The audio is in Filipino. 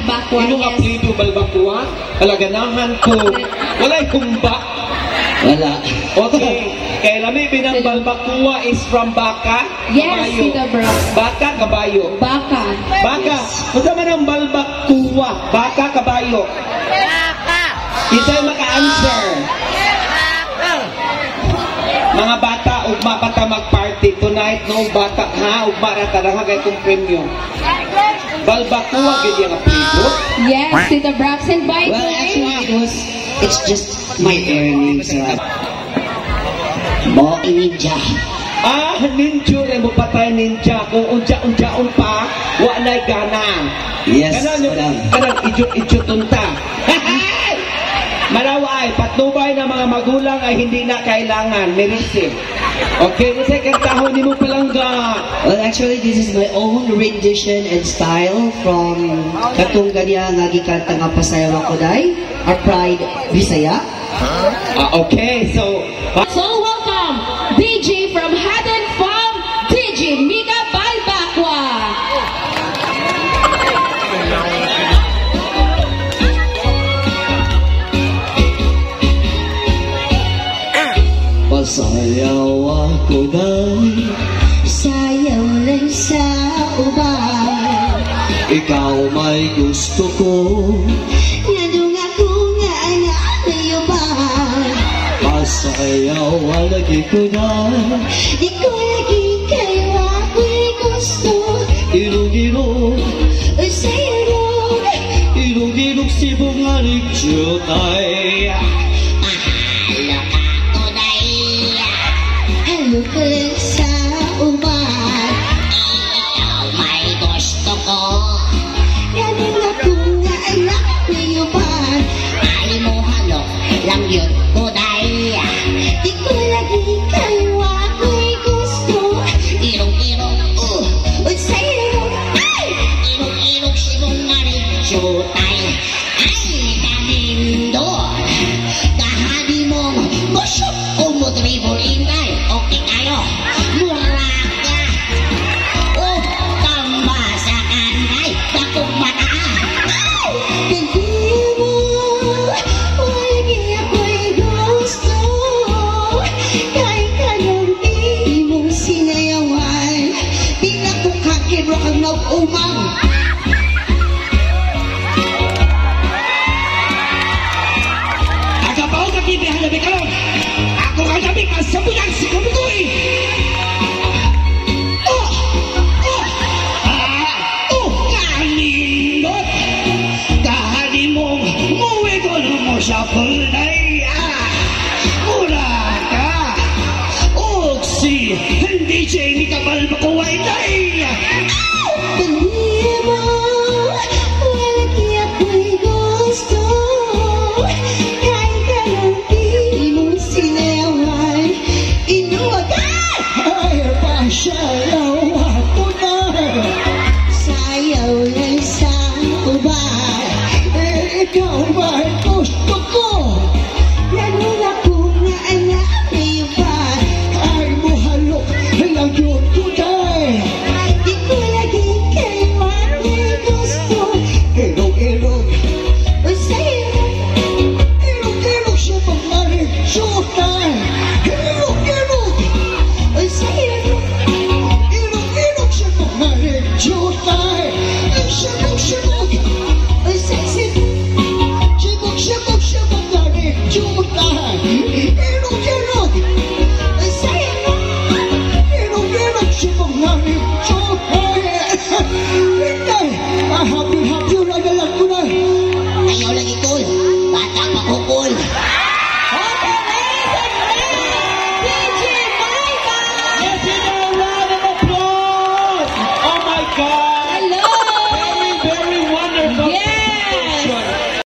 Balbacua. Inong Yes. apelido balbakwa? Palaganahan ko. Walay kumba. Wala. Okay. Kaya lami binang balbakwa is from baka? Yes, kabayo. Tita Bro. Baka, kabayo. Baka. Baka. Kung naman ang balbakwa, baka, kabayo. Ito yung maka-answer. Mga bata, ugma bata mag-party tonight, no? Bata, ha? Ugma ra taraha kay kong premyo. Balbakwa, gid yung apelido. Yes, Tita Brax. And by the Well, way, actually, it was, it's just my air name, so I... Mo Ninja. Ah, ninja rin mo patay ninja. Kung unja-unjaon pa, wa na'y gana. Yes, Kanan madam. kanan, unta. Malaway, patnubay na mga magulang ay hindi na kailangan. Merisip. Okay, kasi kantahon ni mo palangga. Well, actually, this is my own rendition and style from katong ganyan nga gikanta nga pasayaw ako day, our pride Bisaya. Ah, okay, so, so ikaw may gusto ko Na dunga ko nga ay ayaw ba Basta ayaw halagi ko na Di ko lagi kayo ako'y gusto Ilog-ilog Ay sa'yo Ilog-ilog si bunga ni Jutay Ilog-ilog cổ tay ta nên đó ta hai mong có sức một vị bộ in đây. Ok, cái đó. Muraka ô tâm bà sa can đây. Ta cùng mà đã. Đừng khi mơ ôi, nghe quay đó số thay đi muốn xin ai. Ngoài đi là cũng khắc kiệt rồi Jamie kapal makuway dahil Dali mo Walang iyak mo'y gusto Kahit anong di mo sineway Inuwagan Ay, pasyayaw ako na Sayaw lang sa que Ikaw ba'y gusto